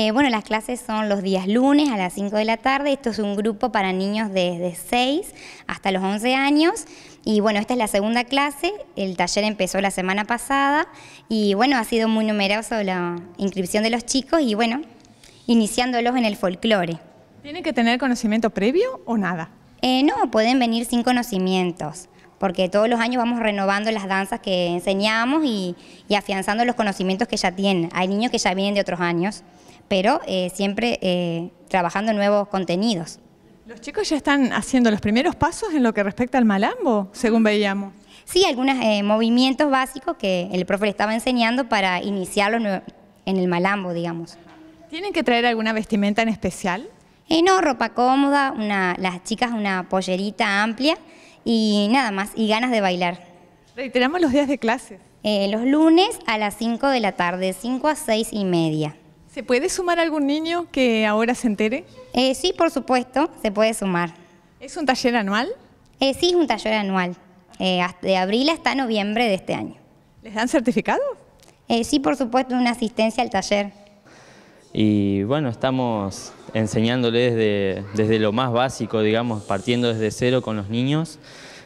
Eh, bueno, las clases son los días lunes a las 5 de la tarde. Esto es un grupo para niños desde 6 hasta los 11 años. Y bueno, esta es la segunda clase. El taller empezó la semana pasada y bueno, ha sido muy numeroso la inscripción de los chicos y bueno, iniciándolos en el folclore. ¿Tienen que tener conocimiento previo o nada? Eh, no, pueden venir sin conocimientos porque todos los años vamos renovando las danzas que enseñamos y, afianzando los conocimientos que ya tienen. Hay niños que ya vienen de otros años, pero eh, siempre eh, trabajando nuevos contenidos. ¿Los chicos ya están haciendo los primeros pasos en lo que respecta al malambo, según veíamos? Sí, algunos eh, movimientos básicos que el profe le estaba enseñando para iniciarlo en el malambo, digamos. ¿Tienen que traer alguna vestimenta en especial? no, ropa cómoda, una, las chicas una pollerita amplia y nada más, y ganas de bailar. Reiteramos los días de clases. Los lunes a las 5 de la tarde, 5 a 6 y media. ¿Se puede sumar algún niño que ahora se entere? Eh, sí, por supuesto, se puede sumar. ¿Es un taller anual? Eh, sí, es un taller anual, de abril hasta noviembre de este año. ¿Les dan certificado? sí, por supuesto, una asistencia al taller. Y bueno, estamos enseñándoles desde, desde lo más básico, digamos, partiendo desde cero con los niños,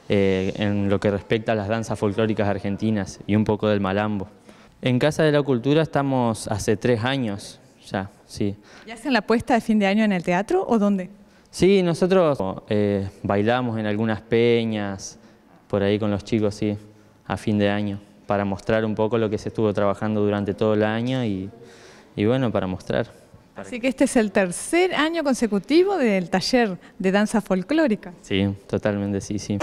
eh, en lo que respecta a las danzas folclóricas argentinas y un poco del malambo. En Casa de la Cultura estamos hace tres años ya, sí. ¿Y hacen la puesta de fin de año en el teatro o dónde? Sí, nosotros eh, bailamos en algunas peñas, por ahí con los chicos, sí, a fin de año, para mostrar un poco lo que se estuvo trabajando durante todo el año y, y bueno, para mostrar. Así que este es el tercer año consecutivo del taller de danza folclórica. Sí, totalmente, sí, sí.